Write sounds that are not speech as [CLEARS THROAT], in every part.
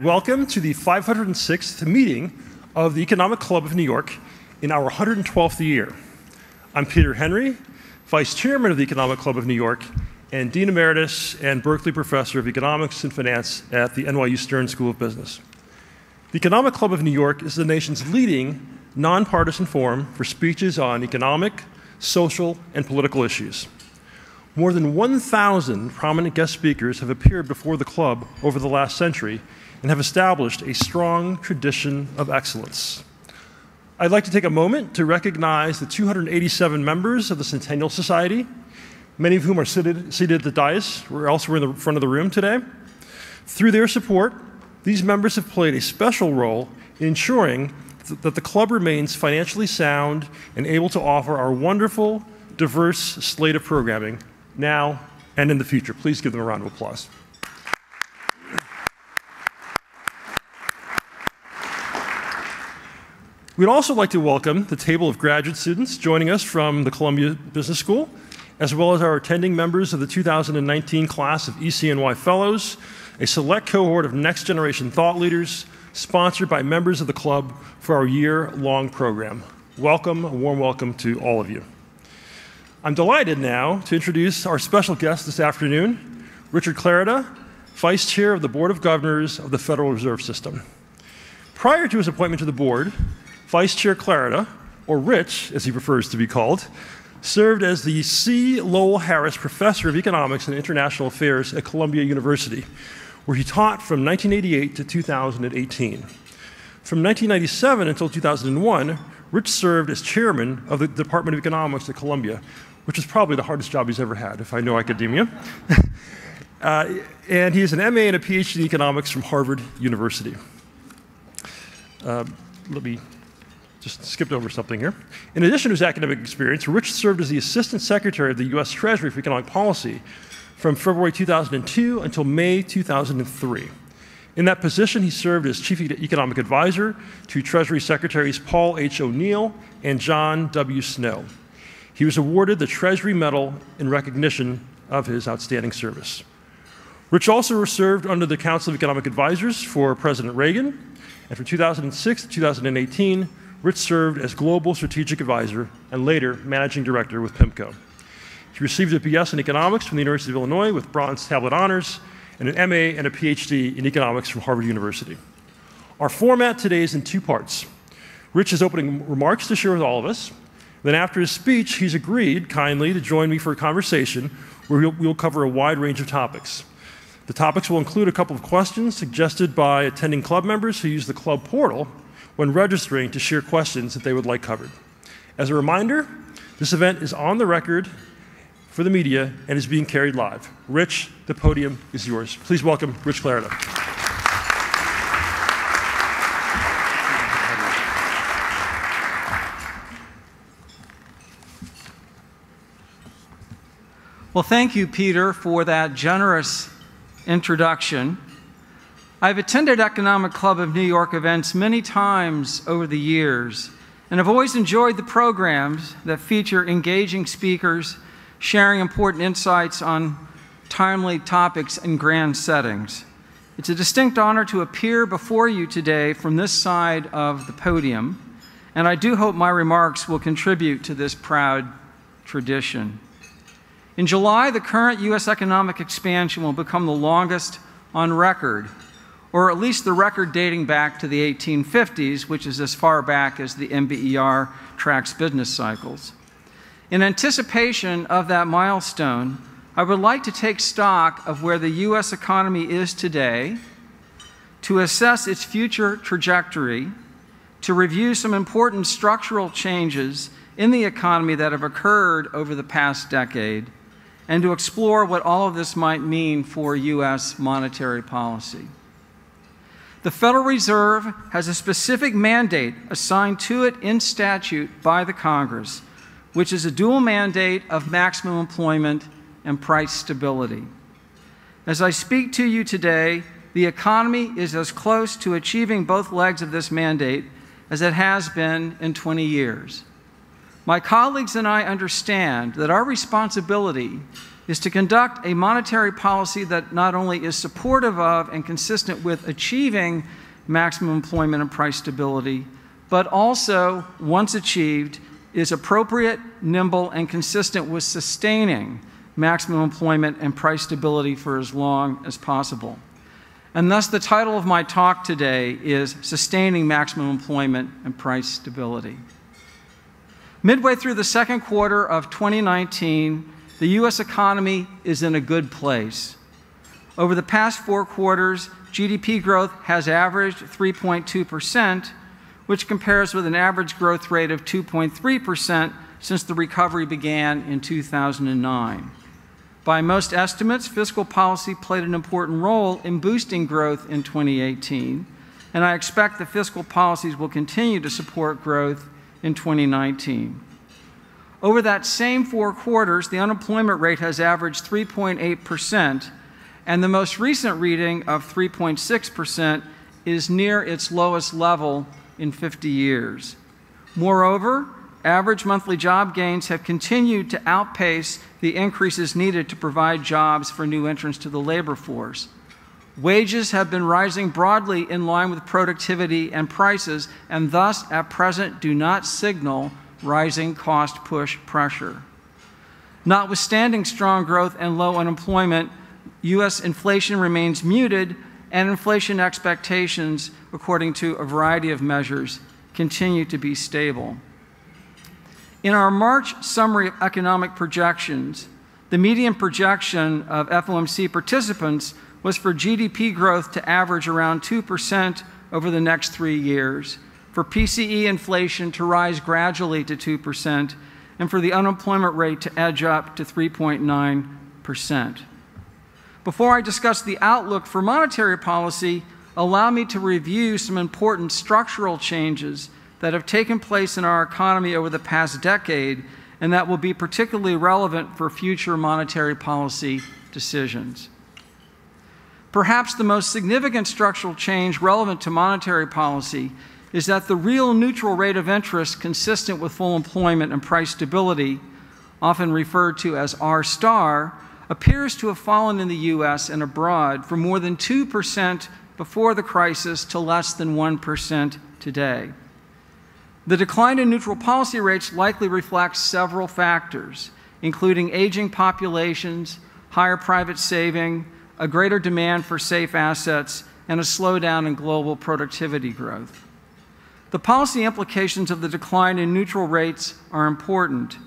Welcome to the 506th meeting of the Economic Club of New York in our 112th year. I'm Peter Henry, Vice Chairman of the Economic Club of New York and Dean Emeritus and Berkley Professor of Economics and Finance at the NYU Stern School of Business. The Economic Club of New York is the nation's leading nonpartisan forum for speeches on economic, social, and political issues. More than 1,000 prominent guest speakers have appeared before the club over the last century and have established a strong tradition of excellence. I'd like to take a moment to recognize the 287 members of the Centennial Society, many of whom are seated, seated at the dais or elsewhere in the front of the room today. Through their support, these members have played a special role in ensuring th that the club remains financially sound and able to offer our wonderful, diverse slate of programming now and in the future. Please give them a round of applause. We'd also like to welcome the table of graduate students joining us from the Columbia Business School, as well as our attending members of the 2019 class of ECNY Fellows, a select cohort of next generation thought leaders sponsored by members of the club for our year long program. Welcome, a warm welcome to all of you. I'm delighted now to introduce our special guest this afternoon, Richard Clarida, Vice Chair of the Board of Governors of the Federal Reserve System. Prior to his appointment to the board, Vice Chair Clarida, or Rich as he prefers to be called, served as the C. Lowell Harriss Professor of Economics and International Affairs at Columbia University, where he taught from 1988 to 2018. From 1997 until 2001, Rich served as chairman of the Department of Economics at Columbia, which is probably the hardest job he's ever had, if I know academia. [LAUGHS] uh, and he has an MA and a PhD in economics from Harvard University. Uh, let me just skipped over something here. In addition to his academic experience, Rich served as the Assistant Secretary of the U.S. Treasury for Economic Policy from February 2002 until May 2003. In that position, he served as Chief Economic Advisor to Treasury Secretaries Paul H. O'Neill and John W. Snow. He was awarded the Treasury Medal in recognition of his outstanding service. Rich also served under the Council of Economic Advisors for President Reagan, and from 2006 to 2018, Rich served as Global Strategic Advisor and later Managing Director with PIMCO. He received a BS in Economics from the University of Illinois with Bronze Tablet Honors and an MA and a PhD in Economics from Harvard University. Our format today is in two parts. Rich is opening remarks to share with all of us. Then after his speech, he's agreed kindly to join me for a conversation where we'll, cover a wide range of topics. The topics will include a couple of questions suggested by attending club members who use the club portal when registering to share questions that they would like covered. As a reminder, this event is on the record for the media and is being carried live. Rich, the podium is yours. Please welcome Rich Clarida. Well, thank you, Peter, for that generous introduction. I've attended Economic Club of New York events many times over the years, and I've always enjoyed the programs that feature engaging speakers sharing important insights on timely topics in grand settings. It's a distinct honor to appear before you today from this side of the podium, and I do hope my remarks will contribute to this proud tradition. In July, the current U.S. economic expansion will become the longest on record or at least the record dating back to the 1850s, which is as far back as the NBER tracks business cycles. In anticipation of that milestone, I would like to take stock of where the U.S. economy is today, to assess its future trajectory, to review some important structural changes in the economy that have occurred over the past decade, and to explore what all of this might mean for U.S. monetary policy. The Federal Reserve has a specific mandate assigned to it in statute by the Congress, which is a dual mandate of maximum employment and price stability. As I speak to you today, the economy is as close to achieving both legs of this mandate as it has been in 20 years. My colleagues and I understand that our responsibility is to conduct a monetary policy that not only is supportive of and consistent with achieving maximum employment and price stability, but also, once achieved, is appropriate, nimble, and consistent with sustaining maximum employment and price stability for as long as possible. And thus, the title of my talk today is Sustaining Maximum Employment and Price Stability. Midway through the second quarter of 2019, the U.S. economy is in a good place. Over the past four quarters, GDP growth has averaged 3.2%, which compares with an average growth rate of 2.3% since the recovery began in 2009. By most estimates, fiscal policy played an important role in boosting growth in 2018, and I expect that fiscal policies will continue to support growth in 2019. Over that same four quarters, the unemployment rate has averaged 3.8%, and the most recent reading of 3.6% is near its lowest level in 50 years. Moreover, average monthly job gains have continued to outpace the increases needed to provide jobs for new entrants to the labor force. Wages have been rising broadly in line with productivity and prices, and thus at present do not signal rising cost push pressure. Notwithstanding strong growth and low unemployment, U.S. inflation remains muted, and inflation expectations, according to a variety of measures, continue to be stable. In our March summary of economic projections, the median projection of FOMC participants was for GDP growth to average around 2% over the next three years, for PCE inflation to rise gradually to 2%, and for the unemployment rate to edge up to 3.9%. Before I discuss the outlook for monetary policy, allow me to review some important structural changes that have taken place in our economy over the past decade and that will be particularly relevant for future monetary policy decisions. Perhaps the most significant structural change relevant to monetary policy is that the real neutral rate of interest consistent with full employment and price stability, often referred to as R star, appears to have fallen in the US and abroad from more than 2% before the crisis to less than 1% today. The decline in neutral policy rates likely reflects several factors, including aging populations, higher private saving, a greater demand for safe assets, and a slowdown in global productivity growth. The policy implications of the decline in neutral rates are important.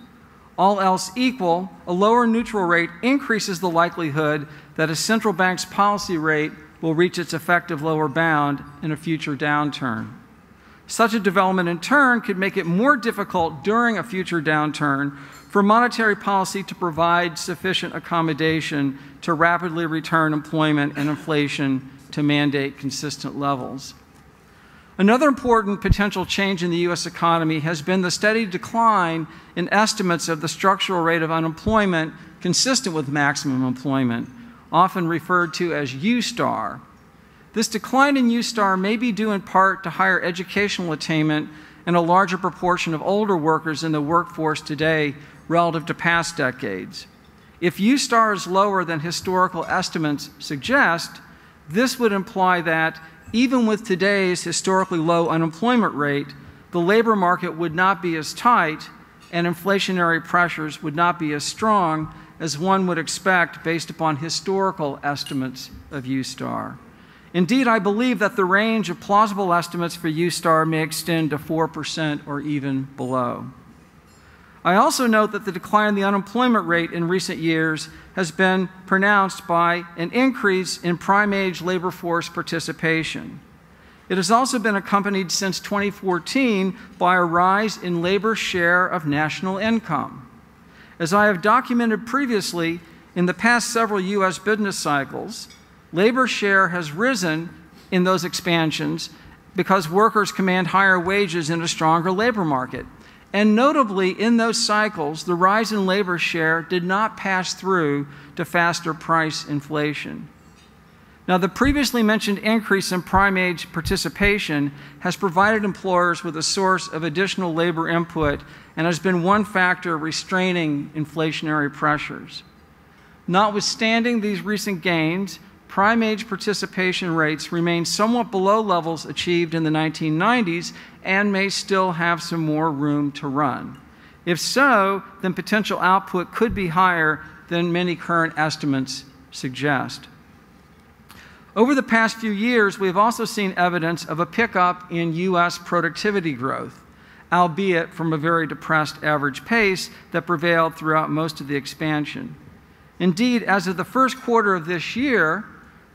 All else equal, a lower neutral rate increases the likelihood that a central bank's policy rate will reach its effective lower bound in a future downturn. Such a development in turn could make it more difficult during a future downturn for monetary policy to provide sufficient accommodation to rapidly return employment and inflation to mandate consistent levels. Another important potential change in the U.S. economy has been the steady decline in estimates of the structural rate of unemployment consistent with maximum employment, often referred to as U star. This decline in U star may be due in part to higher educational attainment and a larger proportion of older workers in the workforce today relative to past decades. If U star is lower than historical estimates suggest, this would imply that even with today's historically low unemployment rate, the labor market would not be as tight and inflationary pressures would not be as strong as one would expect based upon historical estimates of U star. Indeed, I believe that the range of plausible estimates for U star may extend to 4% or even below. I also note that the decline in the unemployment rate in recent years has been pronounced by an increase in prime age labor force participation. It has also been accompanied since 2014 by a rise in labor share of national income. As I have documented previously, in the past several U.S. business cycles, labor share has risen in those expansions because workers command higher wages in a stronger labor market. And notably, in those cycles, the rise in labor share did not pass through to faster price inflation. Now, the previously mentioned increase in prime age participation has provided employers with a source of additional labor input and has been one factor restraining inflationary pressures. Notwithstanding these recent gains, prime age participation rates remain somewhat below levels achieved in the 1990s and may still have some more room to run. If so, then potential output could be higher than many current estimates suggest. Over the past few years, we have also seen evidence of a pickup in U.S. productivity growth, albeit from a very depressed average pace that prevailed throughout most of the expansion. Indeed, as of the first quarter of this year,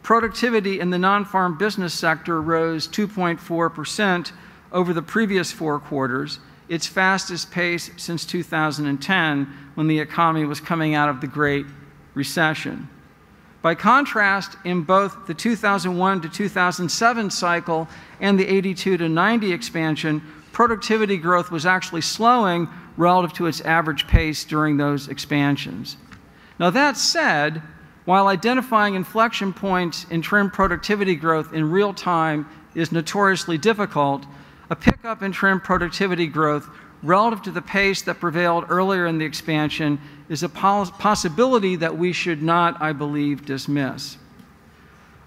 Productivity in the non-farm business sector rose 2.4% over the previous four quarters, its fastest pace since 2010 when the economy was coming out of the Great Recession. By contrast, in both the 2001 to 2007 cycle and the 82 to 90 expansion, productivity growth was actually slowing relative to its average pace during those expansions. Now, that said, while identifying inflection points in trend productivity growth in real time is notoriously difficult, a pickup in trend productivity growth relative to the pace that prevailed earlier in the expansion is a possibility that we should not, I believe, dismiss.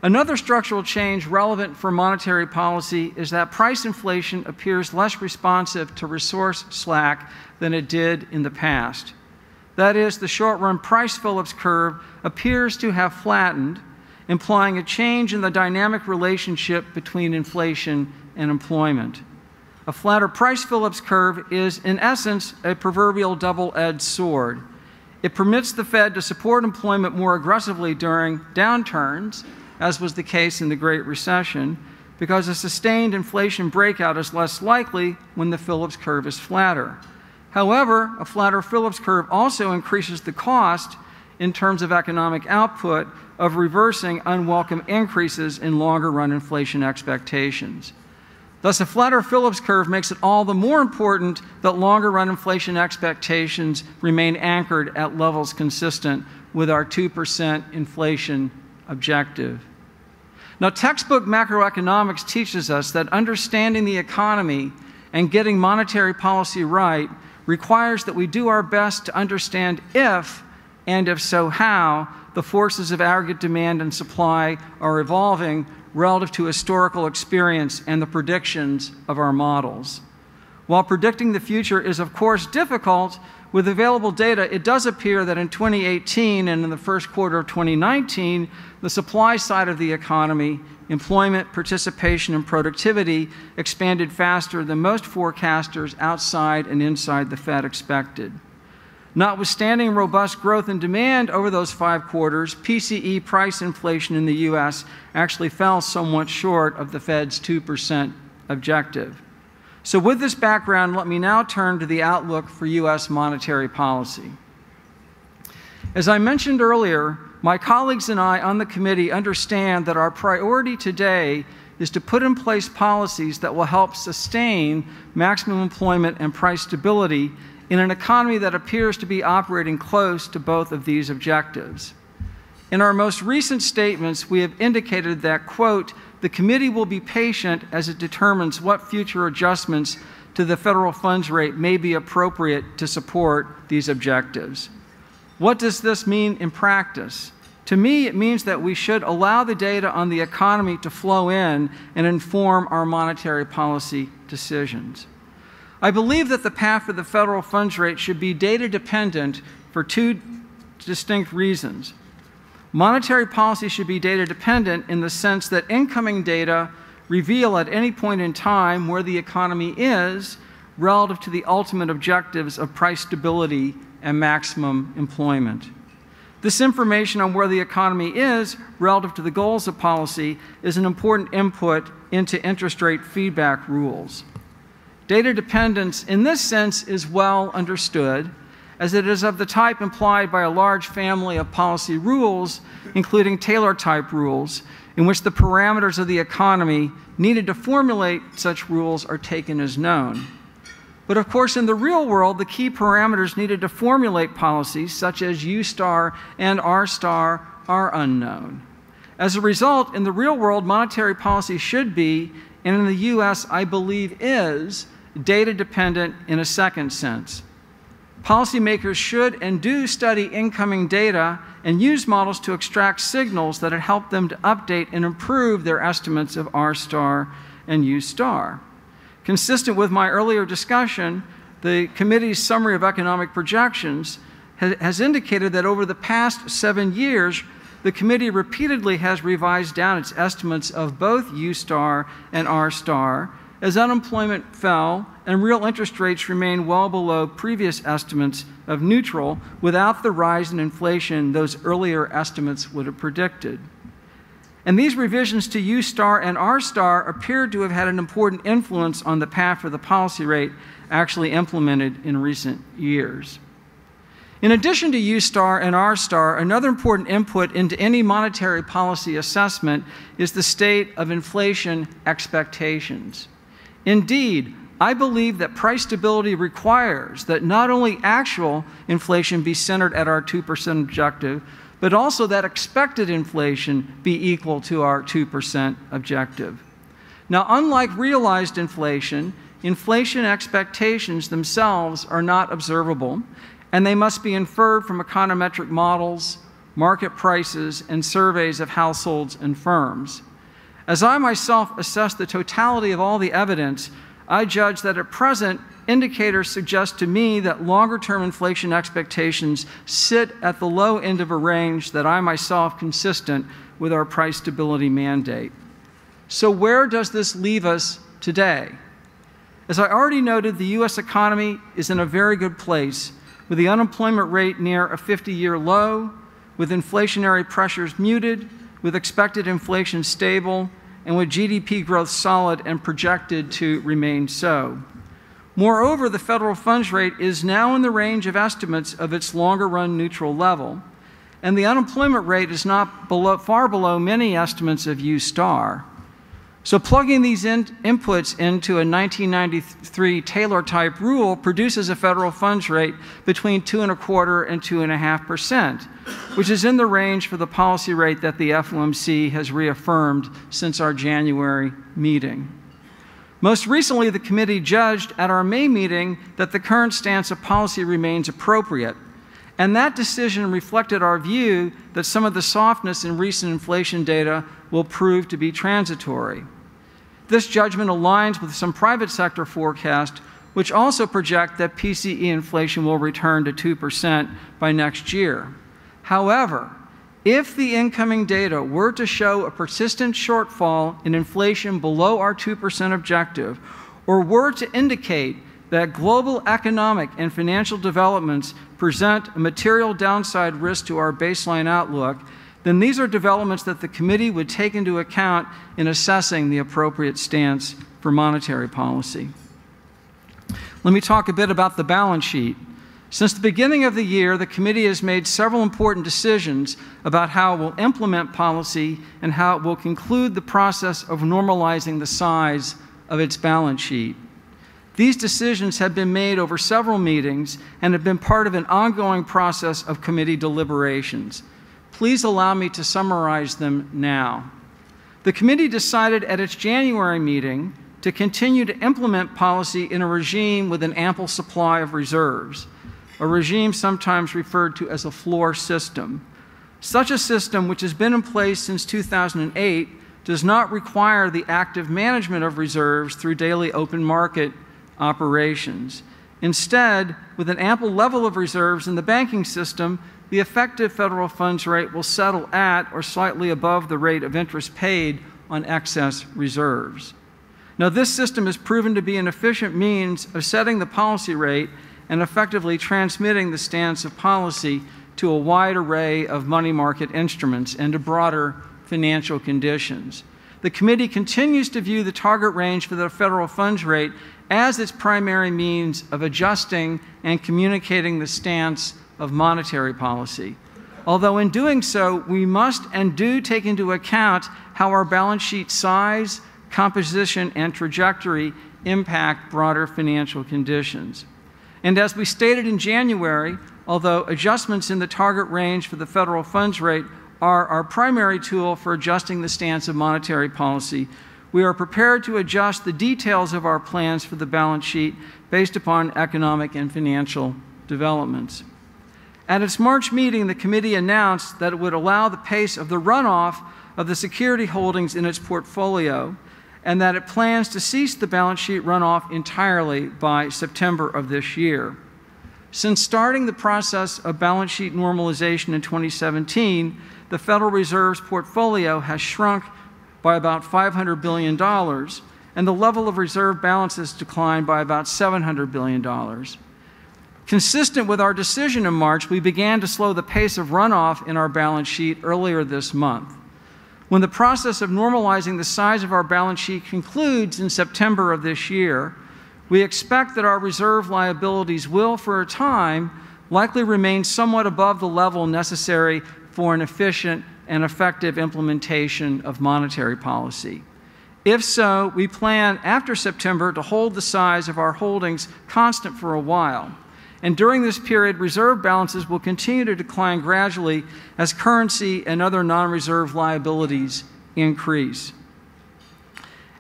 Another structural change relevant for monetary policy is that price inflation appears less responsive to resource slack than it did in the past. That is, the short run price Phillips curve appears to have flattened, implying a change in the dynamic relationship between inflation and employment. A flatter price Phillips curve is, in essence, a proverbial double edged sword. It permits the Fed to support employment more aggressively during downturns, as was the case in the Great Recession, because a sustained inflation breakout is less likely when the Phillips curve is flatter. However, a flatter Phillips curve also increases the cost in terms of economic output of reversing unwelcome increases in longer run inflation expectations. Thus, a flatter Phillips curve makes it all the more important that longer run inflation expectations remain anchored at levels consistent with our 2% inflation objective. Now, textbook macroeconomics teaches us that understanding the economy and getting monetary policy right requires that we do our best to understand if and if so, how the forces of aggregate demand and supply are evolving relative to historical experience and the predictions of our models. While predicting the future is, of course, difficult, with available data, it does appear that in 2018 and in the first quarter of 2019, the supply side of the economy, employment, participation, and productivity expanded faster than most forecasters outside and inside the Fed expected. Notwithstanding robust growth in demand over those five quarters, PCE price inflation in the U.S. actually fell somewhat short of the Fed's 2% objective. So, with this background, let me now turn to the outlook for U.S. monetary policy. As I mentioned earlier, my colleagues and I on the committee understand that our priority today is to put in place policies that will help sustain maximum employment and price stability in an economy that appears to be operating close to both of these objectives. In our most recent statements, we have indicated that, quote, the committee will be patient as it determines what future adjustments to the federal funds rate may be appropriate to support these objectives. What does this mean in practice? To me, it means that we should allow the data on the economy to flow in and inform our monetary policy decisions. I believe that the path for the federal funds rate should be data dependent for two distinct reasons. Monetary policy should be data dependent in the sense that incoming data reveal at any point in time where the economy is relative to the ultimate objectives of price stability and maximum employment. This information on where the economy is relative to the goals of policy is an important input into interest rate feedback rules. Data dependence in this sense is well understood, as it is of the type implied by a large family of policy rules, including Taylor type rules, in which the parameters of the economy needed to formulate such rules are taken as known. But of course, in the real world, the key parameters needed to formulate policies, such as U star and R star, are unknown. As a result, in the real world, monetary policy should be, and in the US, I believe is, data dependent in a second sense. Policymakers should and do study incoming data and use models to extract signals that help them to update and improve their estimates of R star and U star. Consistent with my earlier discussion, the committee's summary of economic projections has indicated that over the past seven years, the committee repeatedly has revised down its estimates of both U star and R star as unemployment fell and real interest rates remained well below previous estimates of neutral without the rise in inflation those earlier estimates would have predicted. And these revisions to U star and R star appear to have had an important influence on the path for the policy rate actually implemented in recent years. In addition to U star and R star, another important input into any monetary policy assessment is the state of inflation expectations. Indeed, I believe that price stability requires that not only actual inflation be centered at our 2% objective, but also that expected inflation be equal to our 2% objective. Now, unlike realized inflation, inflation expectations themselves are not observable, and they must be inferred from econometric models, market prices, and surveys of households and firms. As I myself assess the totality of all the evidence, I judge that at present, indicators suggest to me that longer term inflation expectations sit at the low end of a range that I myself consistent with our price stability mandate. So, where does this leave us today? As I already noted, the U.S. economy is in a very good place, with the unemployment rate near a 50 year low, with inflationary pressures muted, with expected inflation stable, and with GDP growth solid and projected to remain so. Moreover, the federal funds rate is now in the range of estimates of its longer run neutral level, and the unemployment rate is not below, far below many estimates of U star. So plugging these in inputs into a 1993 Taylor type rule produces a federal funds rate between two and a quarter and two and a half percent, which is in the range for the policy rate that the FOMC has reaffirmed since our January meeting. Most recently, the committee judged at our May meeting that the current stance of policy remains appropriate. And that decision reflected our view that some of the softness in recent inflation data will prove to be transitory. This judgment aligns with some private sector forecasts, which also project that PCE inflation will return to 2% by next year. However, if the incoming data were to show a persistent shortfall in inflation below our 2% objective, or were to indicate that global economic and financial developments present a material downside risk to our baseline outlook, then these are developments that the committee would take into account in assessing the appropriate stance for monetary policy. Let me talk a bit about the balance sheet. Since the beginning of the year, the committee has made several important decisions about how it will implement policy and how it will conclude the process of normalizing the size of its balance sheet. These decisions have been made over several meetings and have been part of an ongoing process of committee deliberations. Please allow me to summarize them now. The committee decided at its January meeting to continue to implement policy in a regime with an ample supply of reserves, a regime sometimes referred to as a floor system. Such a system, which has been in place since 2008, does not require the active management of reserves through daily open market operations. Instead, with an ample level of reserves in the banking system, the effective federal funds rate will settle at or slightly above the rate of interest paid on excess reserves. Now, this system has proven to be an efficient means of setting the policy rate and effectively transmitting the stance of policy to a wide array of money market instruments and to broader financial conditions. The committee continues to view the target range for the federal funds rate as its primary means of adjusting and communicating the stance of monetary policy. Although in doing so, we must and do take into account how our balance sheet size, composition, and trajectory impact broader financial conditions. And as we stated in January, although adjustments in the target range for the federal funds rate are our primary tool for adjusting the stance of monetary policy, we are prepared to adjust the details of our plans for the balance sheet based upon economic and financial developments. At its March meeting, the committee announced that it would allow the pace of the runoff of the security holdings in its portfolio and that it plans to cease the balance sheet runoff entirely by September of this year. Since starting the process of balance sheet normalization in 2017, the Federal Reserve's portfolio has shrunk by about $500 billion, and the level of reserve balances declined by about $700 billion. Consistent with our decision in March, we began to slow the pace of runoff in our balance sheet earlier this month. When the process of normalizing the size of our balance sheet concludes in September of this year, we expect that our reserve liabilities will, for a time, likely remain somewhat above the level necessary for an efficient and effective implementation of monetary policy. If so, we plan after September to hold the size of our holdings constant for a while. And during this period, reserve balances will continue to decline gradually as currency and other non reserve liabilities increase.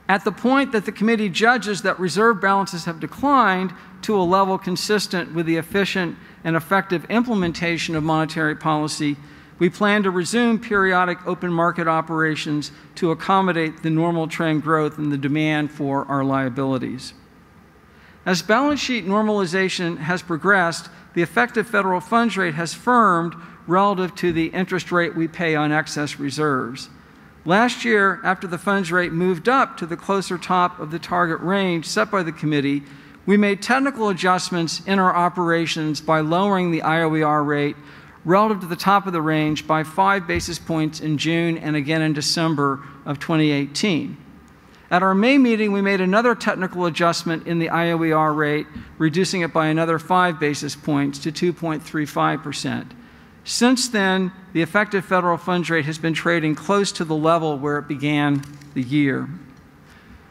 At the point that the committee judges that reserve balances have declined to a level consistent with the efficient and effective implementation of monetary policy, we plan to resume periodic open market operations to accommodate the normal trend growth in the demand for our liabilities. As balance sheet normalization has progressed, the effective federal funds rate has firmed relative to the interest rate we pay on excess reserves. Last year, after the funds rate moved up to the closer top of the target range set by the committee, we made technical adjustments in our operations by lowering the IOER rate relative to the top of the range by five basis points in June and again in December of 2018. At our May meeting, we made another technical adjustment in the IOER rate, reducing it by another five basis points to 2.35%. Since then, the effective federal funds rate has been trading close to the level where it began the year.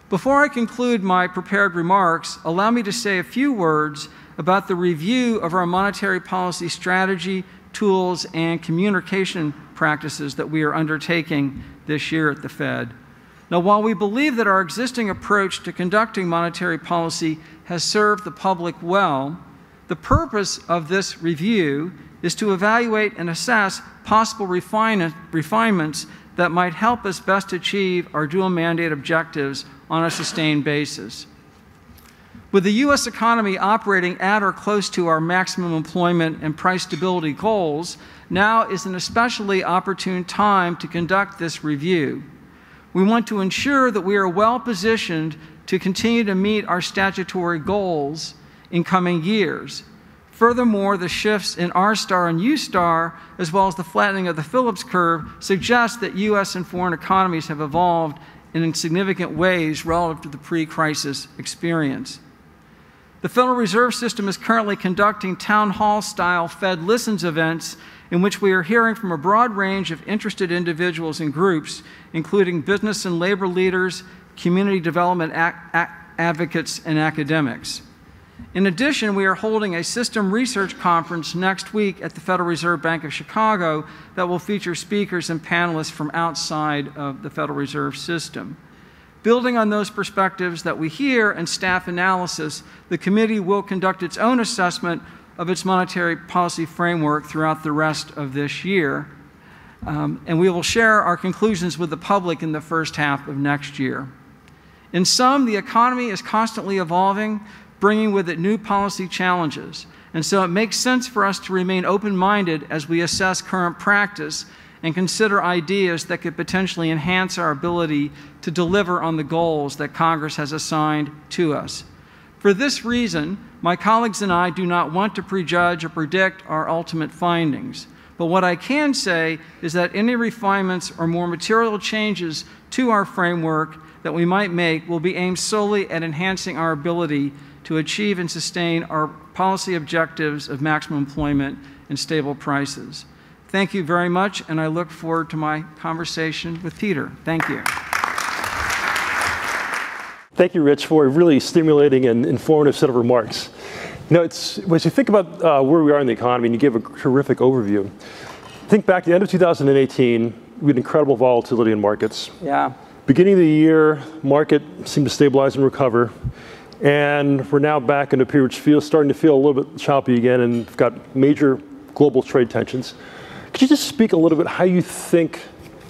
Before I conclude my prepared remarks, allow me to say a few words about the review of our monetary policy strategy tools, and communication practices that we are undertaking this year at the Fed. Now, while we believe that our existing approach to conducting monetary policy has served the public well, the purpose of this review is to evaluate and assess possible refine refinements that might help us best achieve our dual mandate objectives on a sustained basis. With the U.S. economy operating at or close to our maximum employment and price stability goals, now is an especially opportune time to conduct this review. We want to ensure that we are well positioned to continue to meet our statutory goals in coming years. Furthermore, the shifts in R star and U star, as well as the flattening of the Phillips curve, suggest that U.S. and foreign economies have evolved in significant ways relative to the pre crisis experience. The Federal Reserve System is currently conducting town hall style Fed Listens events in which we are hearing from a broad range of interested individuals and groups, including business and labor leaders, community development advocates, and academics. In addition, we are holding a system research conference next week at the Federal Reserve Bank of Chicago that will feature speakers and panelists from outside of the Federal Reserve System. Building on those perspectives that we hear and staff analysis, the committee will conduct its own assessment of its monetary policy framework throughout the rest of this year. Um, and we will share our conclusions with the public in the first half of next year. In sum, the economy is constantly evolving, bringing with it new policy challenges. And so it makes sense for us to remain open minded as we assess current practice and consider ideas that could potentially enhance our ability to deliver on the goals that Congress has assigned to us. For this reason, my colleagues and I do not want to prejudge or predict our ultimate findings. But what I can say is that any refinements or more material changes to our framework that we might make will be aimed solely at enhancing our ability to achieve and sustain our policy objectives of maximum employment and stable prices. Thank you very much, and I look forward to my conversation with Peter. Thank you. Thank you, Rich, for a really stimulating and informative set of remarks. You know, it's, as you think about uh, where we are in the economy, and you give a terrific overview, think back to the end of 2018, we had incredible volatility in markets. Yeah. Beginning of the year, market seemed to stabilize and recover. And we're now back in a period which feels starting to feel a little bit choppy again, and we've got major global trade tensions. Could you just speak a little bit how you think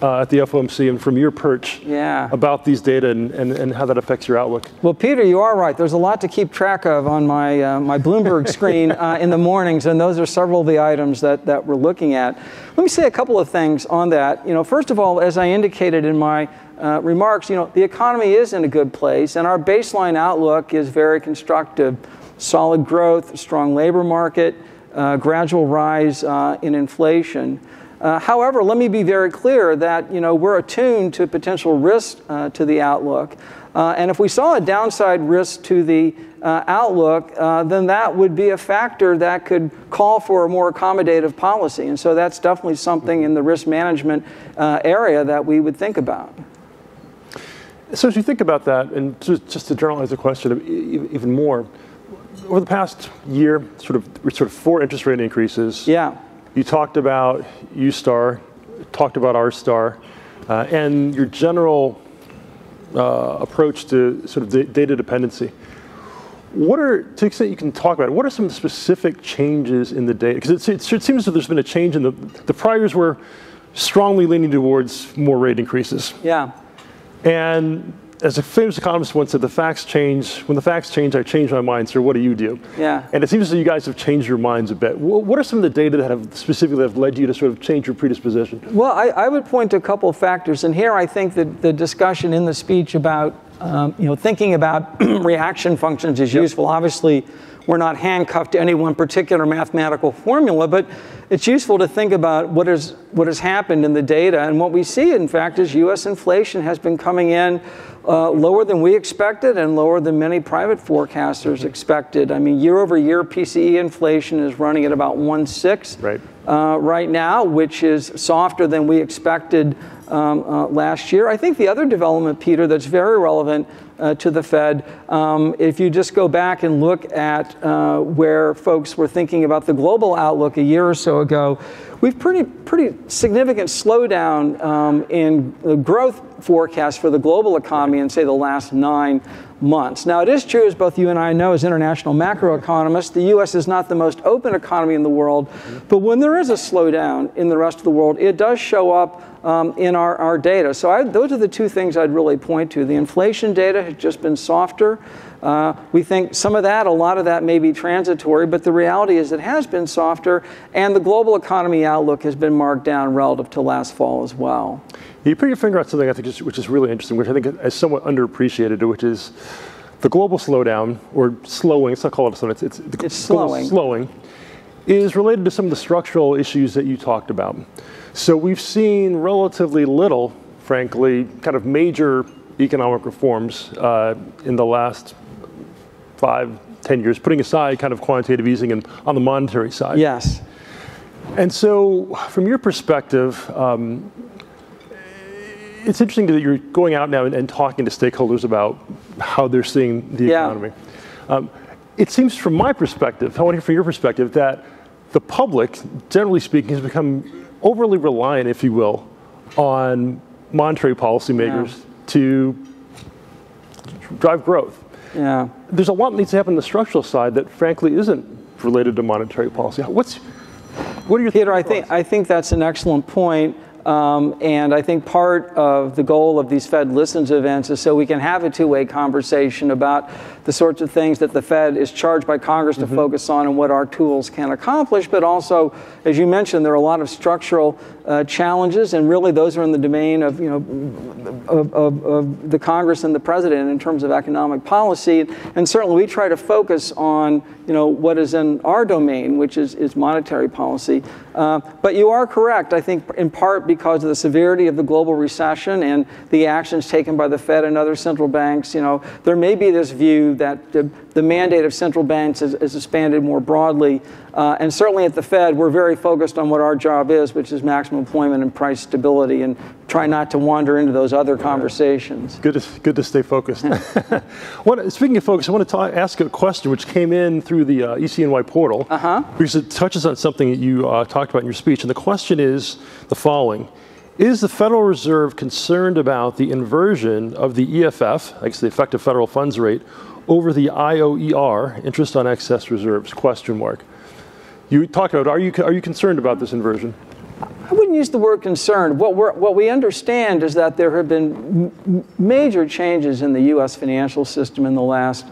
uh, at the FOMC and from your perch yeah. about these data and, and, and, how that affects your outlook. Well, Peter, you are right. There's a lot to keep track of on my, uh, my Bloomberg [LAUGHS] screen uh, in the mornings, and those are several of the items that, that we're looking at. Let me say a couple of things on that. You know, first of all, as I indicated in my uh, remarks, you know, the economy is in a good place, and our baseline outlook is very constructive. Solid growth, strong labor market, uh, gradual rise uh, in inflation. Uh, however, let me be very clear that you know, we're attuned to potential risk uh, to the outlook. Uh, and if we saw a downside risk to the uh, outlook, uh, then that would be a factor that could call for a more accommodative policy. And so that's definitely something in the risk management uh, area that we would think about. So as you think about that, and just, just to generalize the question even more, over the past year, sort of sort of four interest rate increases. Yeah. You talked about U-Star, talked about R-Star, uh, and your general uh, approach to sort of data dependency. What are, to the extent you can talk about it, what are some specific changes in the data? Because it, it, seems that there's been a change in the, the priors were strongly leaning towards more rate increases. Yeah. And as a famous economist once said, the facts change. When the facts change, I change my mind. So what do you do? Yeah. And it seems that you guys have changed your minds a bit. What are some of the data that have specifically have led you to sort of change your predisposition? Well, I, I would point to a couple of factors, and here I think that the discussion in the speech about um, you know thinking about [CLEARS THROAT] reaction functions is yep. useful. Obviously, we're not handcuffed to any one particular mathematical formula, but it's useful to think about what, is, what has happened in the data. And what we see, in fact, is US inflation has been coming in uh, lower than we expected and lower than many private forecasters expected. I mean, year over year, PCE inflation is running at about 1.6 right. Uh, right now, which is softer than we expected um, uh, last year. I think the other development, Peter, that's very relevant uh, to the Fed, um, if you just go back and look at uh, where folks were thinking about the global outlook a year or so ago, we've pretty pretty significant slowdown um, in the growth forecast for the global economy in say the last nine months. Now it is true, as both you and I know as international macroeconomists, the U.S. is not the most open economy in the world, but when there is a slowdown in the rest of the world, it does show up um, in our, our data. So I, those are the two things I'd really point to. The inflation data has just been softer. Uh, we think some of that, a lot of that may be transitory, but the reality is it has been softer, and the global economy outlook has been marked down relative to last fall as well. You put your finger on something I think is, which is really interesting, which I think is somewhat underappreciated, which is the global slowdown or slowing. It's not called a slowdown. It's, it's, it's slowing. Slowing is related to some of the structural issues that you talked about. So we've seen relatively little, frankly, kind of major economic reforms uh, in the last five, ten years, putting aside kind of quantitative easing and on the monetary side. Yes. And so, from your perspective, um, it's interesting that you're going out now and, and, talking to stakeholders about how they're seeing the yeah. economy. Um, it seems, from my perspective, I want to hear from your perspective, that the public, generally speaking, has become overly reliant, if you will, on monetary policymakers yeah. to drive growth. Yeah. There's a lot that needs to happen on the structural side that, frankly, isn't related to monetary policy. What's what are your Peter? I think I think that's an excellent point. Um, and I think part of the goal of these Fed Listens events is so we can have a two-way conversation about the sorts of things that the Fed is charged by Congress to mm-hmm. focus on and what our tools can accomplish. But also, as you mentioned, there are a lot of structural uh, challenges, and really those are in the domain of you know of, of, of, the Congress and the President in terms of economic policy. And certainly, we try to focus on you know what is in our domain, which is, is monetary policy. Uh, but you are correct, I think, in part because of the severity of the global recession and the actions taken by the Fed and other central banks. You know, there may be this view that the, mandate of central banks is, is expanded more broadly. Uh, and certainly at the Fed, we're very focused on what our job is, which is maximum employment and price stability, and try not to wander into those other conversations. Good to, good to stay focused. [LAUGHS] what, speaking of focus, I want to ta- ask a question which came in through the uh, ECNY portal, uh-huh. because it touches on something that you uh, talked about in your speech. And the question is the following. Is the Federal Reserve concerned about the inversion of the EFF, I guess the effective federal funds rate, over the IOER, interest on excess reserves, question mark. You talked about, are you, are you concerned about this inversion? I wouldn't use the word concerned. What, what we understand is that there have been major changes in the U.S. financial system in the last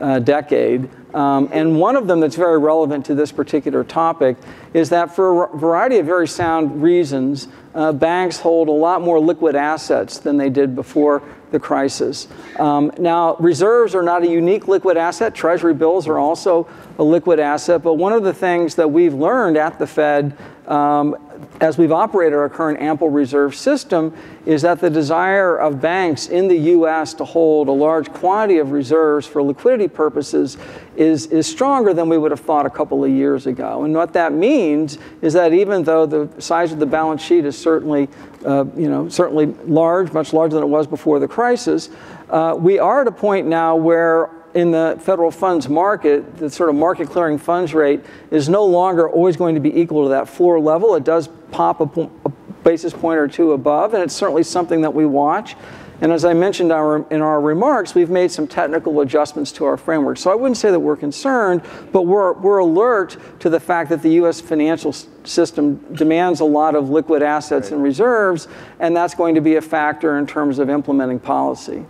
uh, decade. Um, and one of them that's very relevant to this particular topic is that for a variety of very sound reasons, uh, banks hold a lot more liquid assets than they did before the crisis. Um, now, reserves are not a unique liquid asset. Treasury bills are also a liquid asset. But one of the things that we've learned at the Fed um, as we've operated our current ample reserve system is that the desire of banks in the US to hold a large quantity of reserves for liquidity purposes is, is stronger than we would have thought a couple of years ago. And what that means is that even though the size of the balance sheet is certainly, uh, you know, certainly large, much larger than it was before the crisis, uh, we are at a point now where in the federal funds market, the sort of market clearing funds rate is no longer always going to be equal to that floor level. It does pop a, a basis point or two above, and it's certainly something that we watch. And as I mentioned our, in our remarks, we've made some technical adjustments to our framework. So I wouldn't say that we're concerned, but we're, we're alert to the fact that the U.S. financial system demands a lot of liquid assets right. and reserves, and that's going to be a factor in terms of implementing policy.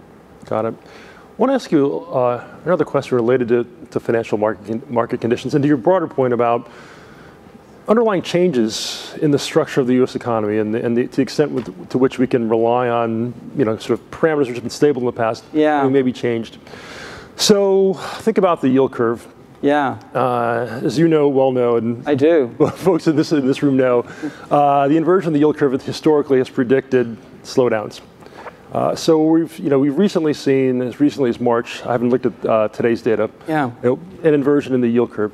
Got it. I want to ask you uh, another question related to, to financial market, market conditions and to your broader point about underlying changes in the structure of the U.S. economy and the, and the, to the extent with, to which we can rely on, you know, sort of parameters which have been stable in the past, yeah. may be changed. So think about the yield curve. Yeah. Uh, as you know, well know, and I do. [LAUGHS] folks in this in this room know, uh, the inversion of the yield curve historically has predicted slowdowns. Uh, so we've, you know, we've recently seen, as recently as March, I haven't looked at uh, today's data, yeah. You know, an inversion in the yield curve.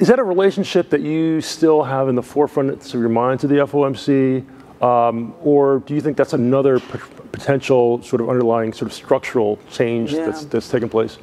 Is that a relationship that you still have in the forefront of your mind to the FOMC? Um, or do you think that's another potential sort of underlying sort of structural change yeah. that's, that's taken place?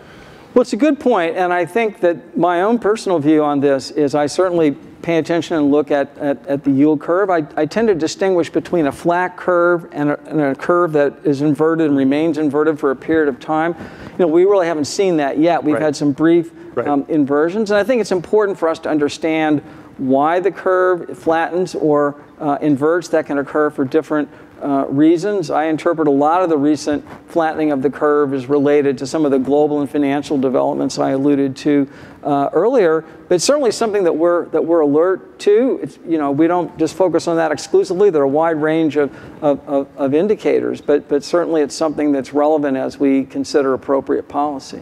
Well, it's a good point, and I think that my own personal view on this is I certainly pay attention and look at, at, at the yield curve. I, I, tend to distinguish between a flat curve and a, and a, curve that is inverted and remains inverted for a period of time. You know, we really haven't seen that yet. We've right. had some brief right. um, inversions, and I think it's important for us to understand why the curve flattens or uh, inverts. That can occur for different uh, reasons. I interpret a lot of the recent flattening of the curve is related to some of the global and financial developments I alluded to uh, earlier. But certainly something that we're that we're alert to. It's, you know, we don't just focus on that exclusively. There are a wide range of, of, of, of indicators, but but certainly it's something that's relevant as we consider appropriate policy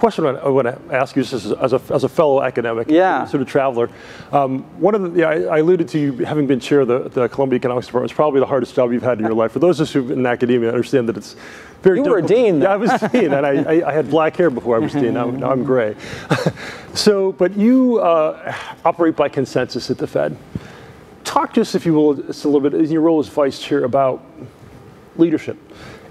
question I want to ask you as a, as a fellow academic, yeah. sort of traveler. Um, one of the, yeah, I, I, alluded to you having been chair of the, the Columbia Economics Department. It's probably the hardest job you've had in your life. For those of us who in academia understand that it's very You difficult. were a dean. Yeah, I was dean, and I, I, I, had black hair before I was dean. Now, now I'm gray. [LAUGHS] so, but you uh, operate by consensus at the Fed. Talk to us, if you will, just a little bit in your role as vice chair about leadership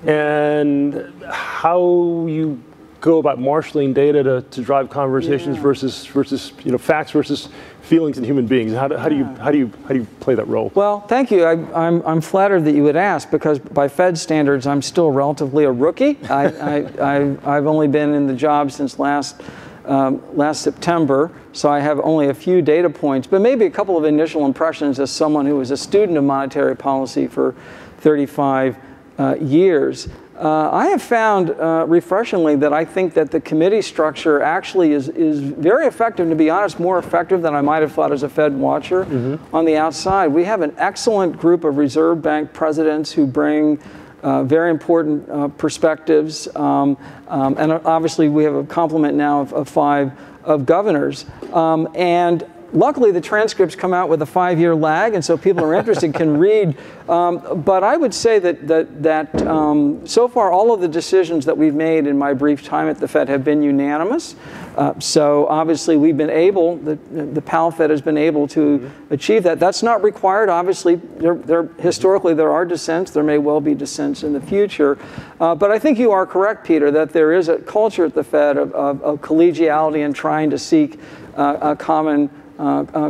and how you go about marshaling data to, to drive conversations yeah. versus versus you know facts versus feelings in human beings? How do, how do you how do you how do you play that role? Well, thank you. I, am I'm, I'm flattered that you would ask because by Fed standards, I'm still relatively a rookie. I, I, I have only been in the job since last. Um, last September, so I have only a few data points, but maybe a couple of initial impressions as someone who was a student of monetary policy for 35 uh, years. Uh, I have found uh, refreshingly that I think that the committee structure actually is, is very effective, to be honest, more effective than I might have thought as a Fed watcher mm-hmm. on the outside. We have an excellent group of Reserve Bank presidents who bring uh, very important uh, perspectives. Um, um, and obviously, we have a complement now of, of five of governors. Um, and luckily the transcripts come out with a five-year lag, and so people who are interested can read. Um, but I would say that that that um, so far all of the decisions that we've made in my brief time at the Fed have been unanimous. Uh, so obviously we've been able, the, the Powell Fed has been able to mm-hmm. achieve that. That's not required. Obviously, there, there, historically there are dissents. There may well be dissents in the future. Uh, but I think you are correct, Peter, that there is a culture at the Fed of, of, of collegiality and trying to seek uh, a common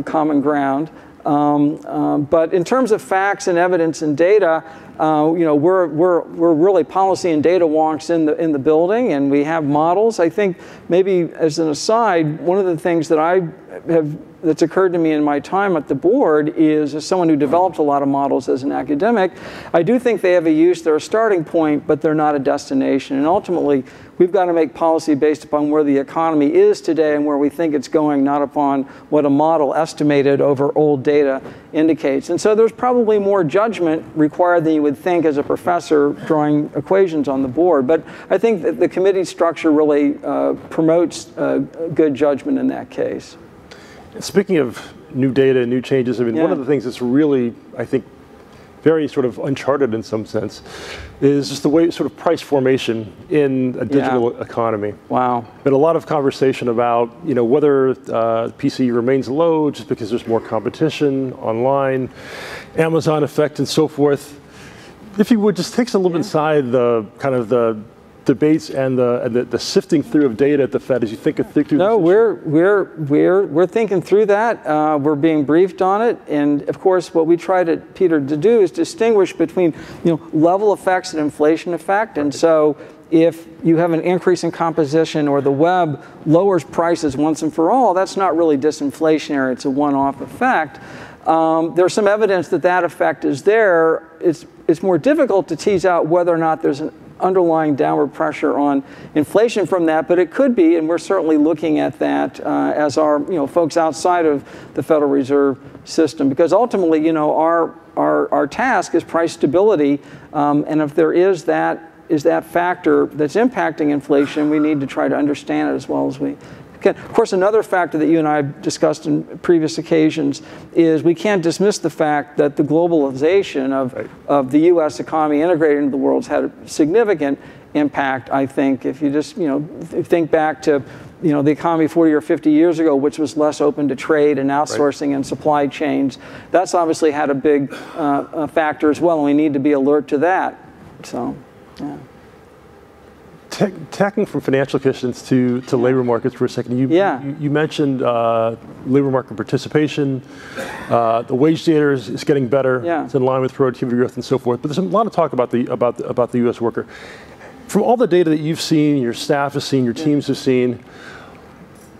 common ground. Um, uh, but in terms of facts and evidence and data, Uh, you know, we're, we're, we're really policy and data wonks in the, in the building, and we have models. I think maybe as an aside, one of the things that I have that's occurred to me in my time at the board is as someone who developed a lot of models as an academic, I do think they have a use, they're a starting point, but they're not a destination. And ultimately, we've got to make policy based upon where the economy is today and where we think it's going, not upon what a model estimated over old data indicates. And so there's probably more judgment required than you would think as a professor drawing equations on the board. But I think that the committee structure really uh, promotes uh, good judgment in that case. Speaking of new data, and new changes, I mean, yeah. one of the things that's really, I think, very sort of uncharted in some sense is just the way sort of price formation in a digital yeah. economy. Wow. Been a lot of conversation about you know whether uh, PC remains low just because there's more competition online, Amazon effect and so forth. If you would just take us a little yeah. bit inside the kind of the debates and the, and the, the, sifting through of data at the Fed as you think, of think through No, we're, we're, we're, we're thinking through that. Uh, we're being briefed on it. And of course, what we try to, Peter, to do is distinguish between you know, level effects and inflation effect. And so if you have an increase in composition or the web lowers prices once and for all, that's not really disinflationary. It's a one-off effect. Um, there's some evidence that that effect is there. It's, it's more difficult to tease out whether or not there's an underlying downward pressure on inflation from that, but it could be, and we're certainly looking at that uh, as our you know folks outside of the Federal Reserve system, because ultimately, you know, our our, our task is price stability, um, and if there is that is that factor that's impacting inflation, we need to try to understand it as well as we of course, another factor that you and I have discussed in previous occasions is we can't dismiss the fact that the globalization of, right. of the U.S. economy integrated into the world has had a significant impact, I think. If you just, you know, think back to you know, the economy 40 or 50 years ago, which was less open to trade and outsourcing right. and supply chains, that's obviously had a big uh, factor as well, and we need to be alert to that. So, yeah tacking from financial conditions to, to labor markets for a second. You, yeah. you, you mentioned uh, labor market participation. Uh, the wage data is, is, getting better. Yeah. It's in line with productivity growth and so forth. But there's a lot of talk about the, about the, about the U.S. worker. From all the data that you've seen, your staff has seen, your teams have seen,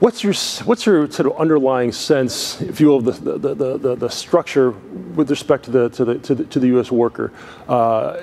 What's your what's your sort of underlying sense, if you will, of the the, the, the, the structure with respect to the to the to the, to the U.S. worker? Uh,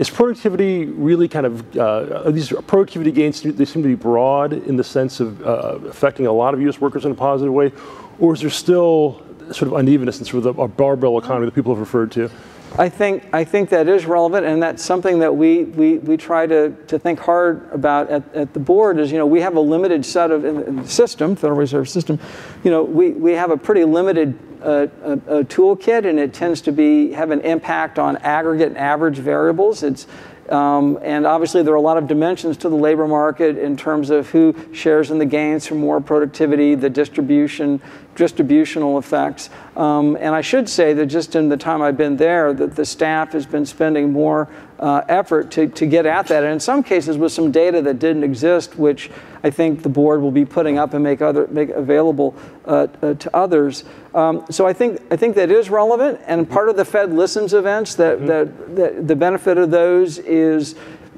is productivity really kind of, uh, these productivity gains, they seem to be broad in the sense of uh, affecting a lot of US workers in a positive way, or is there still sort of unevenness in sort of a barbell economy that people have referred to? I think, I think that is relevant, and that's something that we, we, we try to, to think hard about at, at the board is, you know, we have a limited set of, in, the system, Federal Reserve System, you know, we, we have a pretty limited uh, a, a toolkit, and it tends to be, have an impact on aggregate and average variables. It's, um, and obviously, there are a lot of dimensions to the labor market in terms of who shares in the gains from more productivity, the distribution, distributional effects. Um, and I should say that just in the time I've been there, that the staff has been spending more uh, effort to, to get at that. And in some cases, with some data that didn't exist, which I think the board will be putting up and make other make available uh, uh, to others. Um, so I think I think that is relevant. And part of the Fed Listens events that, mm-hmm. that, that the benefit of those is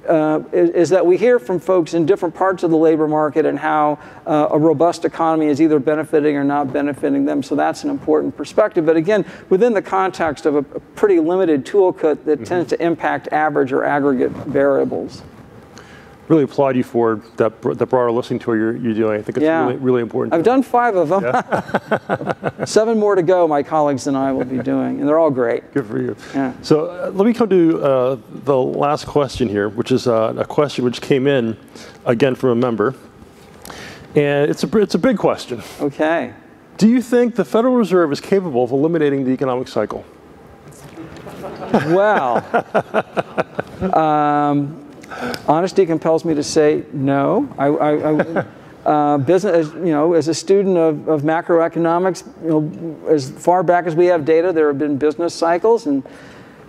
uh, is, is, that we hear from folks in different parts of the labor market and how uh, a robust economy is either benefiting or not benefiting them. So that's an important perspective. But again, within the context of a, a pretty limited toolkit that mm-hmm. tends to impact average or aggregate variables really applaud you for that, that broader listening tour you're, you're doing. I think it's yeah. really, really important. I've done five of them. Yeah. [LAUGHS] Seven more to go, my colleagues and I will be doing, and they're all great. Good for you. Yeah. So uh, let me come to uh, the last question here, which is uh, a question which came in, again, from a member. And it's a, it's a big question. Okay. Do you think the Federal Reserve is capable of eliminating the economic cycle? Well, [LAUGHS] um, Honesty compels me to say no. I, I, I [LAUGHS] uh, business, you know, as a student of, of, macroeconomics, you know, as far back as we have data, there have been business cycles, and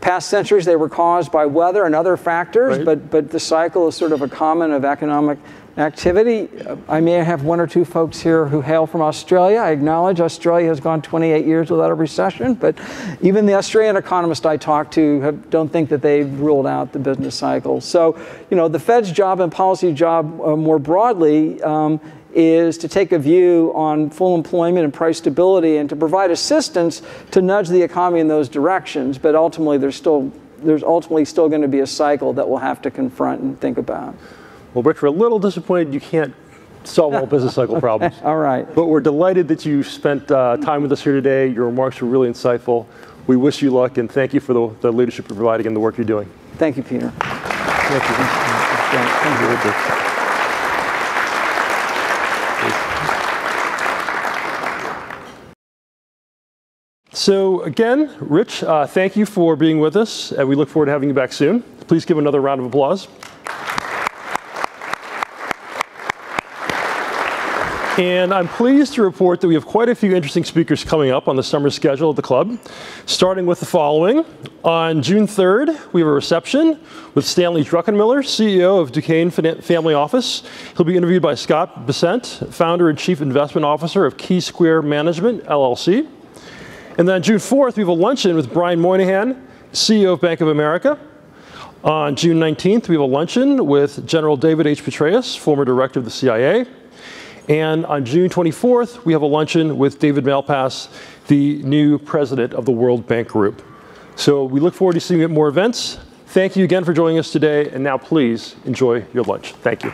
Past centuries, they were caused by weather and other factors, Right. but, but the cycle is sort of a common of economic activity. I may have one or two folks here who hail from Australia. I acknowledge Australia has gone 28 years without a recession, but even the Australian economists I talk to have, don't think that they've ruled out the business cycle. So, you know, the Fed's job and policy job uh, more broadly um, is to take a view on full employment and price stability and to provide assistance to nudge the economy in those directions. But ultimately, there's still there's ultimately still going to be a cycle that we'll have to confront and think about. Well, Rich, we're a little disappointed you can't solve all business cycle [LAUGHS] problems. All right. But we're delighted that you spent uh, time with us here today. Your remarks were really insightful. We wish you luck and thank you for the, the leadership you're providing and the work you're doing. Thank you, Peter. Thank you. Thank you. So again, Rich, uh, thank you for being with us, and we look forward to having you back soon. Please give another round of applause. And I'm pleased to report that we have quite a few interesting speakers coming up on the summer schedule of the club, starting with the following. On June 3rd, we have a reception with Stanley Druckenmiller, CEO of Duquesne Family Office. He'll be interviewed by Scott Bessent, founder and chief investment officer of Key Square Management, LLC. And then June 4th, we have a luncheon with Brian Moynihan, CEO of Bank of America. On June 19th, we have a luncheon with General David H. Petraeus, former director of the CIA. And on June 24th, we have a luncheon with David Malpass, the new president of the World Bank Group. So we look forward to seeing you at more events. Thank you again for joining us today, and now please enjoy your lunch. Thank you.